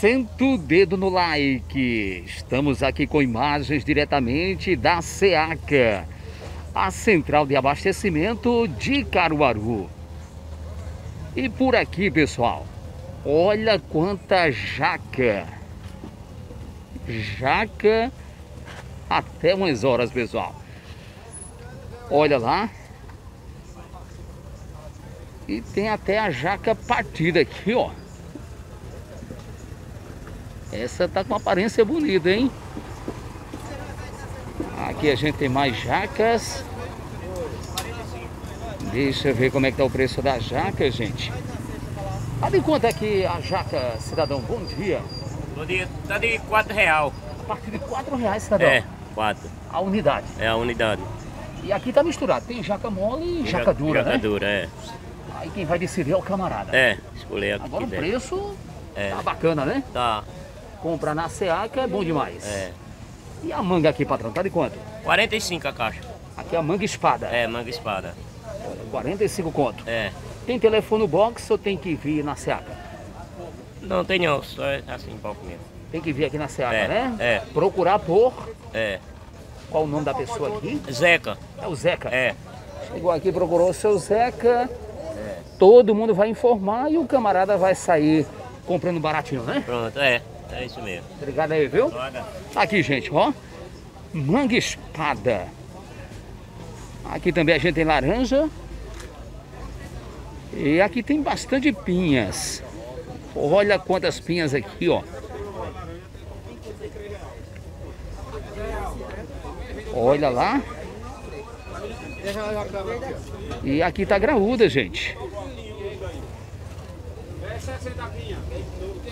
Senta o dedo no like. Estamos aqui com imagens diretamente da SEACA, a central de abastecimento de Caruaru. E por aqui, pessoal, olha quanta jaca. Jaca até umas horas, pessoal. Olha lá. E tem até a jaca partida aqui, ó. Essa tá com aparência bonita, hein? Aqui a gente tem mais jacas. Deixa eu ver como é que tá o preço da jaca, gente. Sabe de quanto é que a jaca, cidadão? Bom dia. Bom dia, tá de 4 real. A partir de 4 reais, cidadão. É, 4. A unidade. É a unidade. E aqui tá misturado. Tem jaca mole e jaca dura, jaca né? dura, é. Aí quem vai decidir é o camarada. É, escolher a Agora o preço É. tá bacana, né? Tá, Comprar na SEACA é bom demais. é. E a manga aqui, patrão, tá de quanto? 45 a caixa. Aqui é a manga espada. É, manga espada. 45 conto. É. Tem telefone no box ou tem que vir na SEACA? Não tem não, só é assim, pouco mesmo. Tem que vir aqui na SEACA, É, né? é. Procurar por... É. Qual o nome da pessoa aqui? Zeca. É o Zeca. É. Chegou aqui, procurou o seu Zeca. Todo mundo vai informar e o camarada vai sair comprando baratinho, né? Pronto, é. É isso mesmo. Obrigado aí, viu? Tá aqui, gente, ó. Manga espada. Aqui também a gente tem laranja. E aqui tem bastante pinhas. Olha quantas pinhas aqui, ó. Olha lá. E aqui tá graúda, gente.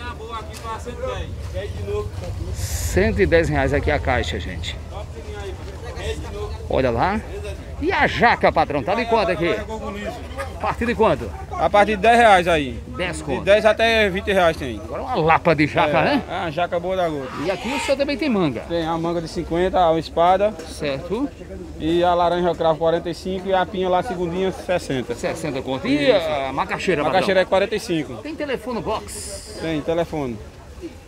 Tem uma boa aqui para 110. Vem de novo. 110 reais aqui a caixa, gente. Olha lá. E a jaca, patrão? Tá de quanto aqui? A partir de quanto? A partir de 10 reais aí. 10 De conto. 10 até 20 reais tem. Agora uma lapa de jaca, né? É uma jaca boa da gota. E aqui o senhor também tem manga. Tem a manga de 50, a espada Certo? E a laranja cravo 45 e a pinha lá segundinha 60. 60 conto. E a macaxeira, A patrão? caixeira é 45. Tem telefone box? Tem telefone.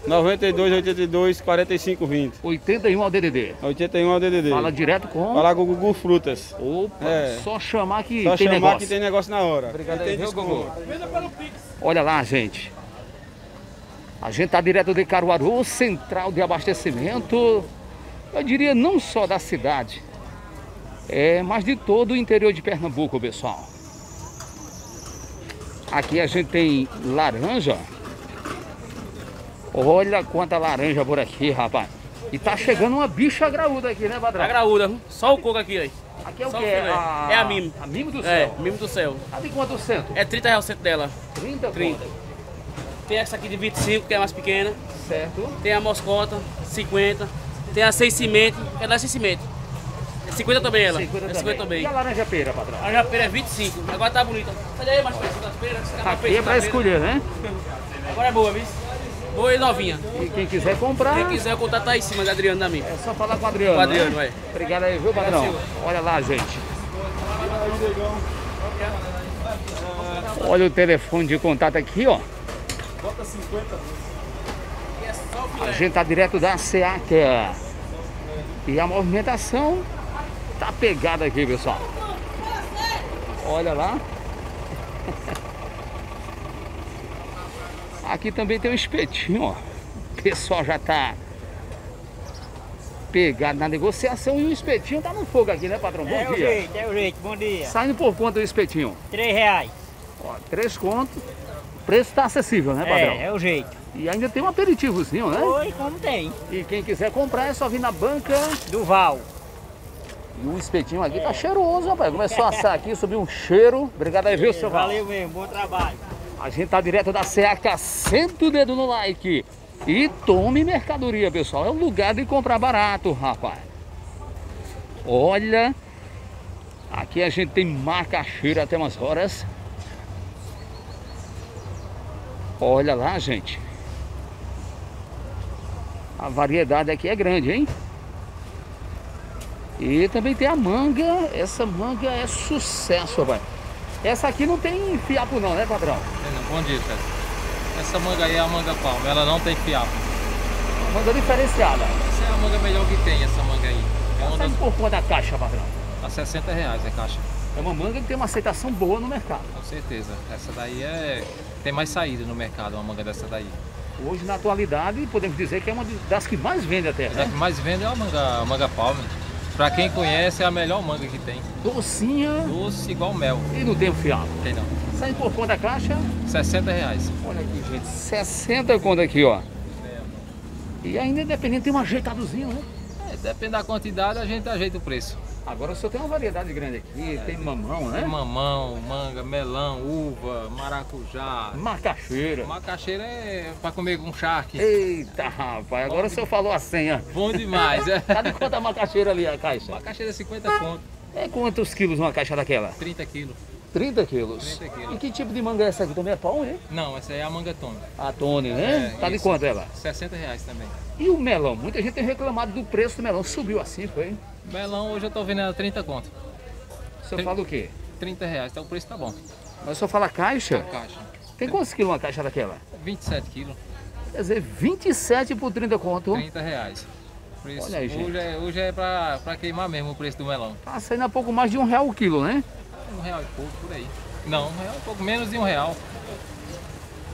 92 82 45 20. 81 ao DDD. 81 é o DDD. Fala direto com... Fala com o Gugu Frutas. Opa, É. só chamar que Só tem chamar negócio. que tem negócio na hora. Obrigado aí, viu, desconto. Olha lá, gente. A gente tá direto de Caruaru, central de abastecimento. Eu diria não só da cidade, é, mas de todo o interior de Pernambuco, pessoal. Aqui a gente tem laranja. Olha quanta laranja por aqui, rapaz. E tá chegando uma bicha graúda aqui, né, Padrão? Tá graúda, só o coco aqui, aí. Aqui é o Só que? o filé. É a mimo. A mimo do É, céu. mimo do céu. A de quanto cento? É 30 reais o centro dela. 30 30. conto. Tem essa aqui de 25, que é mais pequena. Certo. Tem a moscota, 50. Tem a 6 cimento, é 6 cimento. É 50 também ela. 50 é 50 também. E a laranja pera, patrão? A japeira é 25. Agora tá bonita. Olha aí, mais preço das peiras. você quer mais Aqui é pra das peiras? escolher, né? Agora é boa, viu? Boa e novinha. E quem quiser comprar, Quem quiser, o contato tá aí em cima da Adriano da minha. é só falar com o Adriano. Com o Adriano, né? é. Obrigado aí, viu, patrão? Olha lá, gente. Olha o telefone de contato aqui, ó. A gente tá direto da SEACA. E a movimentação tá pegada aqui, pessoal. Olha lá. Aqui também tem um espetinho, ó. O pessoal já tá pegado na negociação e o espetinho tá no fogo aqui, né, patrão? Bom É o dia. jeito, é o jeito, bom dia. Saindo por quanto o espetinho? Três reais. Ó, três contos. O preço tá acessível, né, padrão? É, é o jeito. E ainda tem um aperitivozinho, né? Oi, como tem. E quem quiser comprar é só vir na banca. Duval. E o espetinho aqui tá cheiroso, rapaz. Começou a assar aqui, subiu um cheiro. Obrigado aí, viu, seu Val? Valeu mesmo, bom trabalho. A gente tá direto da SEACA, senta o dedo no like. E tome mercadoria, pessoal. É o lugar de comprar barato, rapaz. Olha. Aqui a gente tem macaxeira até umas horas. Olha lá, gente. A variedade aqui é grande, hein? E também tem a manga. Essa manga é sucesso, rapaz. Essa aqui não tem fiapo não, né, padrão? Não, bom dia, César. Essa manga aí é a manga palma, ela não tem fiapo. Manga diferenciada. Essa é a manga melhor que tem, essa manga aí. É Sai das... um pouco da caixa, patrão. A 60 reais a caixa, É uma manga que tem uma aceitação boa no mercado. com certeza. Essa daí é... tem mais saída no mercado, uma manga dessa daí. Hoje, na atualidade, podemos dizer que é uma das que mais vende até, a né? que mais vende é a manga, a manga palma. Pra quem conhece, é a melhor manga que tem. Docinha Doce igual mel. e não tem fiado. Tem não. Sai por conta da caixa. 60 reais. Olha aqui, gente. 60 conta aqui, ó. E ainda dependendo, tem um ajeitadozinho, né? É, depende da quantidade, a gente ajeita o preço. Agora o senhor tem uma variedade grande aqui. Tem mamão, né? Tem mamão, manga, melão, uva, maracujá. Macaxeira. Macaxeira é pra comer com charque. Eita, rapaz. Agora o senhor falou a senha. Bom demais, é. De quanto a macaxeira ali, a caixa? Macaxeira é 50 pontos, É quantos quilos uma caixa daquela? 30 quilos. 30 quilos. 30 quilos. E que tipo de manga é essa aqui? Também é pão, né? Não, essa é a manga tome. A Tony, né? É, tá de isso. quanto ela? 60 reais também. E o melão? Muita gente tem reclamado do preço do melão. Subiu assim, foi? Melão hoje eu tô vendendo a 30 conto. O senhor Tem- fala o quê? 30 reais, então o preço tá bom. Mas o senhor fala caixa? Caixa. Tem quantos quilos uma caixa daquela? 27 quilos, Quer dizer, 27 por 30 conto. 30 reais. Isso, Olha aí, gente. hoje é, hoje é pra, pra queimar mesmo o preço do melão. Tá saindo a pouco mais de um real o quilo, né? Um real e pouco por aí. Não, um real e pouco, menos de um real.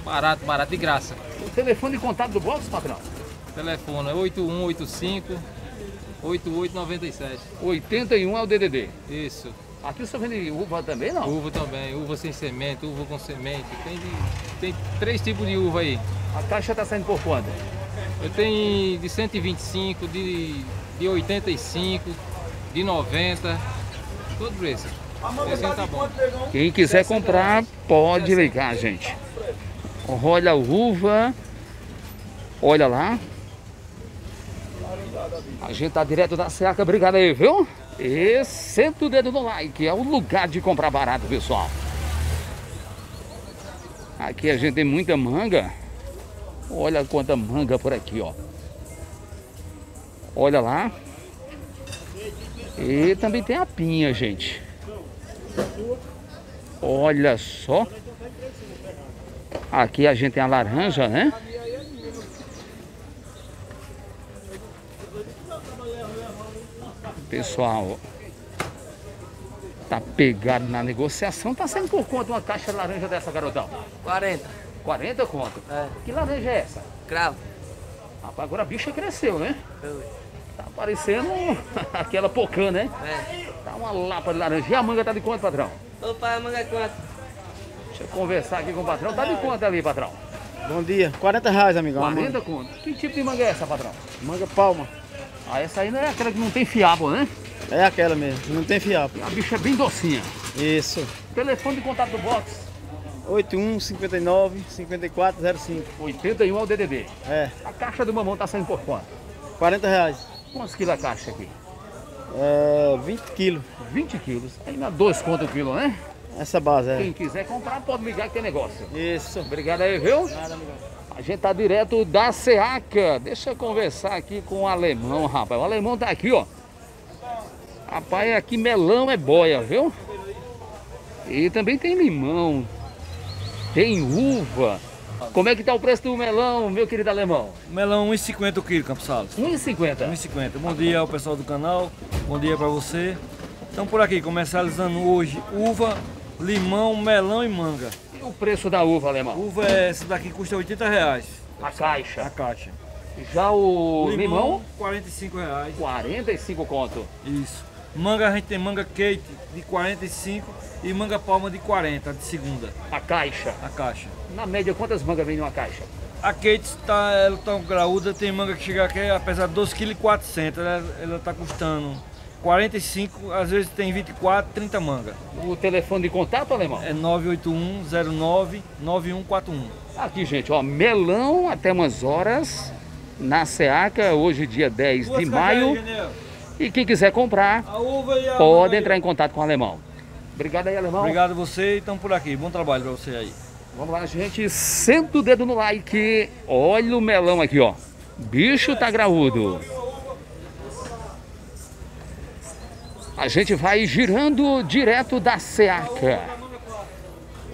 Barato, barato, de graça. O telefone de contato do box, patrão? Telefone é 8185 8897. 81 é o DDD. Isso. Aqui o senhor vende uva também, não? Uva também, uva sem semente, uva com semente. Tem, de- tem três tipos de uva aí. A caixa tá saindo por quanto? Eu tenho de 125, de, de 85, de 90, todo preço. Quem quiser comprar, pode ligar, gente. Olha a uva. Olha lá. A gente tá direto da Seaca. Obrigado aí, viu? E senta o dedo no like. É o lugar de comprar barato, pessoal. Aqui a gente tem muita manga. Olha quanta manga por aqui, ó. Olha lá. E também tem a pinha, gente. Olha só. Aqui a gente tem a laranja, né? Pessoal, tá pegado na negociação. Tá saindo por quanto uma caixa de laranja dessa, garotão? 40. 40 conto. É. Que laranja é essa? Cravo. Rapaz, agora a bicha cresceu, né? Tá parecendo aquela pocã, né? É. Uma lapa de laranja. E a manga tá de quanto, patrão? Ô pai, manga quanto? Deixa eu conversar aqui com o patrão. Tá de quanto ali, patrão? Bom dia. 40 reais, amigão. a 40 conto. Que tipo de manga é essa, patrão? Manga. palma. Ah, essa aí não é aquela que não tem fiabo, né? É aquela mesmo. Não tem fiapo. A bicha é bem docinha. Isso. Telefone de contato do box, 81 59 54 05. 81 é o DDD. É. A caixa do mamão tá saindo por quanto? 40 reais. Quantos quilos a caixa aqui? É 20 quilos. 20 quilos. Ainda dois conto o quilo, né? Essa base, é. Quem quiser comprar, pode ligar que tem negócio. Isso. Obrigado aí, viu? Nada. A gente tá direto da SEACA. Deixa eu conversar aqui com o alemão, rapaz. O alemão tá aqui, ó. Rapaz, aqui melão é boia, viu? E também tem limão. Tem uva. Como é que tá o preço do melão, meu querido alemão? Melão 1,50 o quilo, Campos Salles. 1,50. 1,50. Bom dia ao pessoal do canal, bom dia para você. Estamos por aqui comercializando hoje uva, limão, melão e manga. E o preço da uva, alemão? Uva é, essa daqui custa 80 reais A a caixa. caixa. Já o limão, 45 reais. 45 conto. Isso. Manga a gente tem manga Kate de 45 e manga palma de 40 de segunda A caixa. a caixa. Na média, quantas mangas vem numa caixa? A Kate está, ela tá graúda, tem manga que chega aqui, apesar de 2,4 kg, ela, ela tá custando 45, às vezes tem 24, 30 manga. O telefone de contato, alemão? É 98109 9141. Aqui, gente, ó, melão até umas horas na Seaca, hoje dia 10 de maio. E quem quiser comprar, pode entrar em contato com o alemão. Obrigado aí, alemão. Obrigado a você e estamos por aqui. Bom trabalho para você aí. Vamos lá, gente. Senta o dedo no like. Olha o melão aqui, ó. Bicho tá graúdo. A gente vai girando direto da Seaca.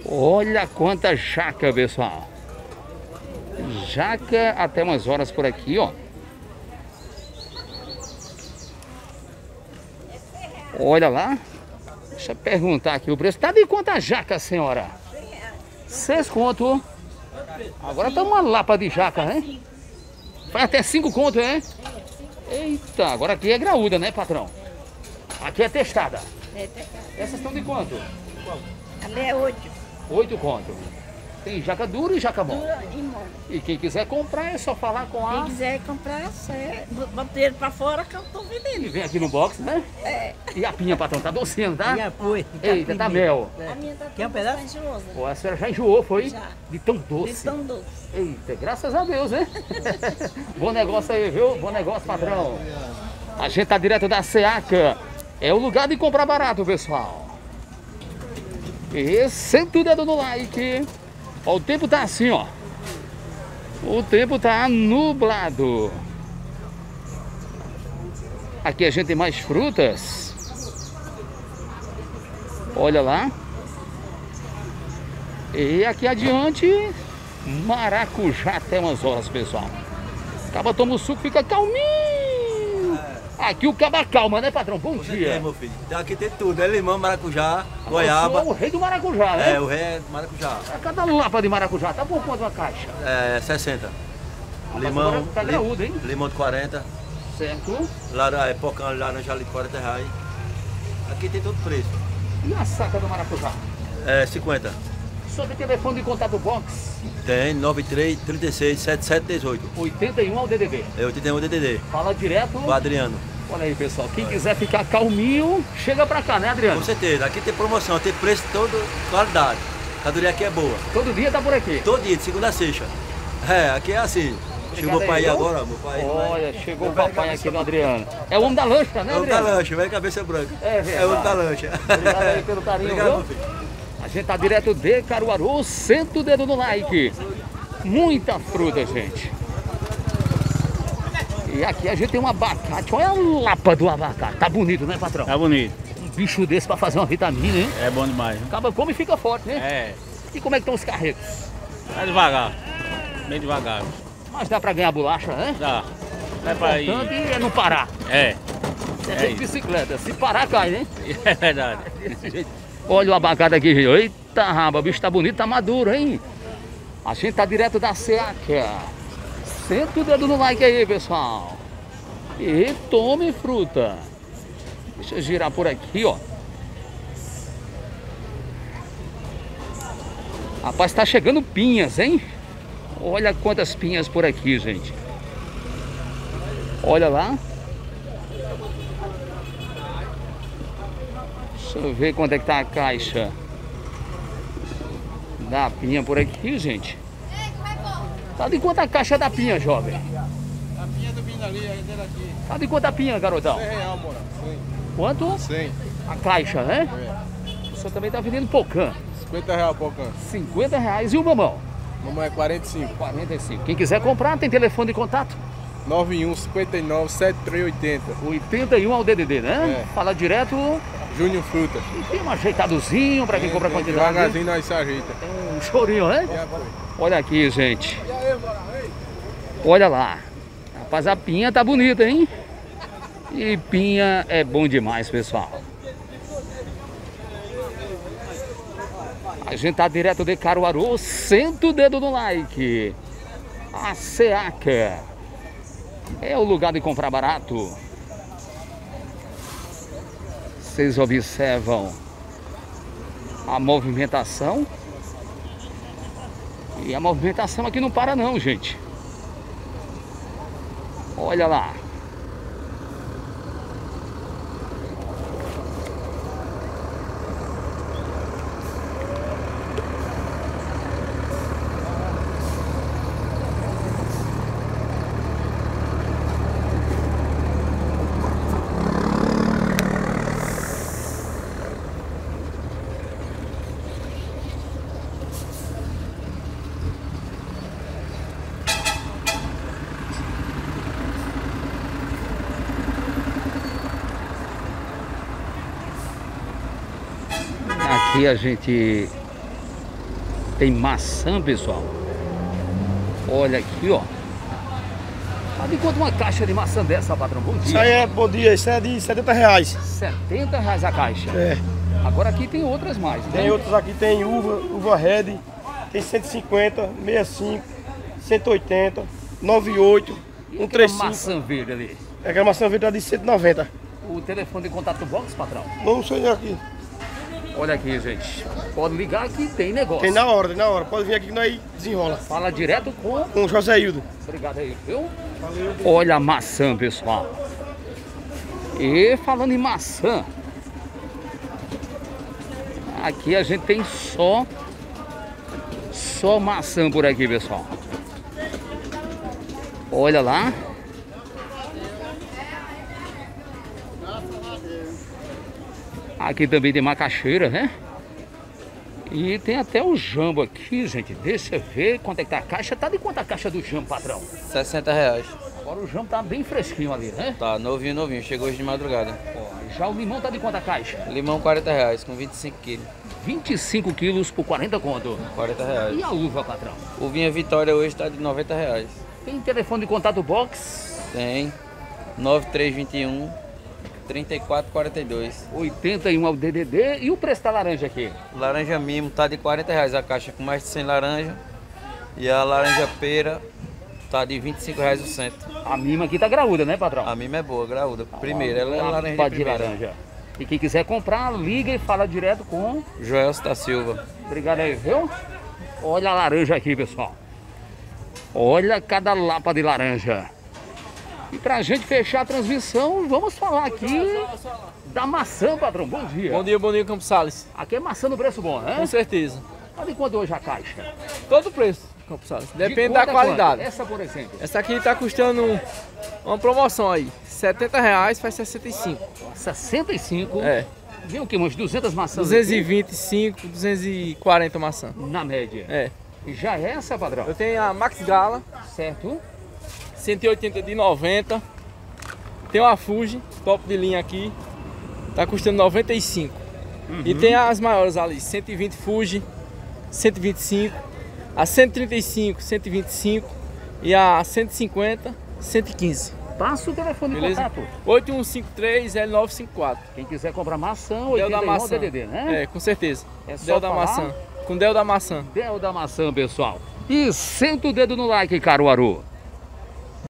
Olha quanta jaca, pessoal. Jaca até umas horas por aqui, ó. Olha lá. Deixa eu perguntar aqui o preço. Tá de quanto a jaca, senhora? Seis conto. Agora tá uma lapa de jaca, né? Vai até cinco conto, é? Eita, agora aqui é graúda, né, patrão? Aqui é testada. Essas estão de quanto? Ali é oito. Oito conto. Tem jaca dura e jaca bom. Dura e mão. E quem quiser comprar é só falar com Quem a... quiser comprar, é bota ele pra fora que eu tô E vendendo. vem aqui no box, né? É. E a pinha, patrão, tá docinho, tá? E apoio. Eita, tá mel. A minha tá Quer um pedaço? Pô, a senhora já enjoou, foi? Já. De tão De doce. tão doce. Eita, graças a Deus, né? Bom negócio aí, viu? Bom negócio, patrão. A gente tá direto da SEACA. É o lugar de comprar barato, pessoal. E senta o dedo no like. Ó, o tempo tá assim, ó. O tempo tá nublado. Aqui a gente tem mais frutas. Olha lá. E aqui adiante, maracujá até umas horas, pessoal. Acaba toma o suco, fica calminho. Aqui o caba calma, né, patrão? Bom É, dia. meu filho. Aqui tem tudo, é limão, maracujá, Você é goiaba. o rei do maracujá, né? É, o rei é maracujá. Cada lapa de maracujá, tá por quanto uma caixa? É, 60. mas Limão, tá graúdo, hein? limão de 40. Certo. Lara, é, pocã, laranja ali de 40 reais. Aqui tem todo preço. E a saca do maracujá? É, 50. Sobre telefone de contato box, Tem 93 36 77 18. 81 ao DDB. É 81 DDD. Fala direto. O Adriano. Olha aí, pessoal. Quem quiser ficar calminho, chega pra cá, né, Adriano? Com certeza. Aqui tem promoção, tem preço todo, qualidade. A cadoria aqui é boa. Todo dia tá por aqui. Todo dia, de segunda a sexta. É, aqui é assim. Chegou o pai agora, meu pai. Olha, chegou o papai aqui do Adriano. É o homem da lancha, né, É o da Adriano? lancha, velho cabeça branca. É É o da verdade. lancha. Obrigado aí pelo carinho, Obrigado. A gente tá direto de Caruaru, senta o dedo no like. Muita fruta, gente. E aqui a gente tem um abacate. Olha a lapa do abacate. Tá bonito, né, patrão? Tá bonito. Um bicho desse pra fazer uma vitamina, hein? É bom demais. Acaba come e fica forte, né? É. E como é que estão os carregos? Vai devagar. Bem devagar. Mas dá pra ganhar bolacha, né? Dá. Não é pra ir. é não parar. É. É, É feito isso. bicicleta. Se parar, cai, né? É verdade. Desse jeito. Olha o abacate aqui, gente. Eita, raba, o bicho tá bonito, tá maduro, hein? A gente tá direto da Seaca. Senta o dedo no like aí, pessoal. E tome fruta. Deixa eu girar por aqui, ó. Rapaz, tá chegando pinhas, hein? Olha quantas pinhas por aqui, gente. Olha lá. Deixa eu ver quanto é que tá a caixa da pinha por aqui, gente. Tá de quanto a caixa da pinha, jovem? A pinha do vindo ali, a dele aqui. Tá de quanto a pinha, garotão? real, mora. Quanto? 100. A caixa, né? O senhor também tá vendendo pocã. 50 real, Pocã. 50 reais. E o mamão? Mamãe é 45. 45. Quem quiser comprar, tem telefone de contato? 91 59 7380. 81 ao DDD, né? É. Fala direto. Júnior Fruta. E tem um ajeitadozinho pra quem compra Tem- quantidade. Devagarzinho nós se ajeita. Tem um chorinho, né? Olha aqui, gente. Olha lá. Rapaz, a pinha tá bonita, hein? E pinha é bom demais, pessoal. A gente tá direto de Caruaru. Senta o dedo no like. A Seaca. É o lugar de comprar barato. Vocês observam a movimentação. E a movimentação aqui não para não, gente. Olha lá. Aqui a gente tem maçã, pessoal. Olha aqui, ó. De quanto uma caixa de maçã dessa, patrão? Bom Isso dia. aí é bom dia, isso é de 70 reais. 70 reais a caixa. É. Agora aqui tem outras mais, né? Tem outros aqui, tem uva, uva red, tem 150, 65, 180, 98, E aquela 135. maçã verde ali. É aquela maçã verde tá de 190. O telefone de contato box, patrão. Não sei aqui. Olha aqui, gente. Pode ligar que tem negócio. Tem na hora, tem na hora. Pode vir aqui que nós desenrola. Fala direto com. Com o José Hildo. Obrigado aí, viu? Olha a maçã, pessoal. E falando em maçã, aqui a gente tem só só maçã por aqui, pessoal. Olha lá. Aqui também tem macaxeira, né? E tem até o jambo aqui, gente. Deixa eu ver quanto é que tá a caixa. Tá de quanto a caixa do jambo, patrão? 60 reais. Agora o jambo tá bem fresquinho ali, né? Tá, novinho, novinho. Chegou hoje de madrugada. Ó, já o limão tá de quanto a caixa? Limão 40 reais, com 25 quilos. 25 quilos por 40 conto. 40 reais. E a uva, patrão? Uvinha Vitória hoje tá de 90 reais. Tem telefone de contato box? Tem 9321 3442. 81 é o DDD. E o preço da laranja aqui? Laranja mimo tá de 40 reais a caixa com mais de 100 laranja. E a laranja pera tá de 25 reais o cento. A mima aqui tá graúda, né, patrão? A mima é boa, graúda. Primeira, ela é laranja de de laranja. E quem quiser comprar, liga e fala direto com... Joelso da Silva. Obrigado aí, viu? Olha a laranja aqui, pessoal. Olha cada lapa de laranja. E pra gente fechar a transmissão, vamos falar aqui da maçã, patrão. Bom dia. Bom dia, bom dia, Campos Salles. Aqui é maçã no preço bom, né? Com certeza. Tá de quanto hoje a caixa? Todo preço, Campos Salles. De Depende quanto da a quanto? qualidade. Essa, por exemplo. Essa aqui tá custando um- uma promoção aí. 70 reais faz 65. 65. É. Vem o que, uns 200 maçãs 225, 240 maçã. Na média. É. E já é essa, padrão? Eu tenho a Max Gala, Certo? 180 de 90. Tem uma Fuji, top de linha aqui. Tá custando 95. E tem as maiores ali, 120 Fuji, 125, a 135, 125 e a 150, 115. Passa o telefone de Beleza? contato. 8153L954. Quem quiser comprar maçã, Del da 81 maçã. DDD, né? É, com certeza. É só Del da falar? maçã. Com Del da maçã. Del da maçã, pessoal. E senta o dedo no like, Caruaru.